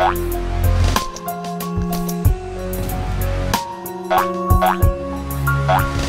Bye. Thank you.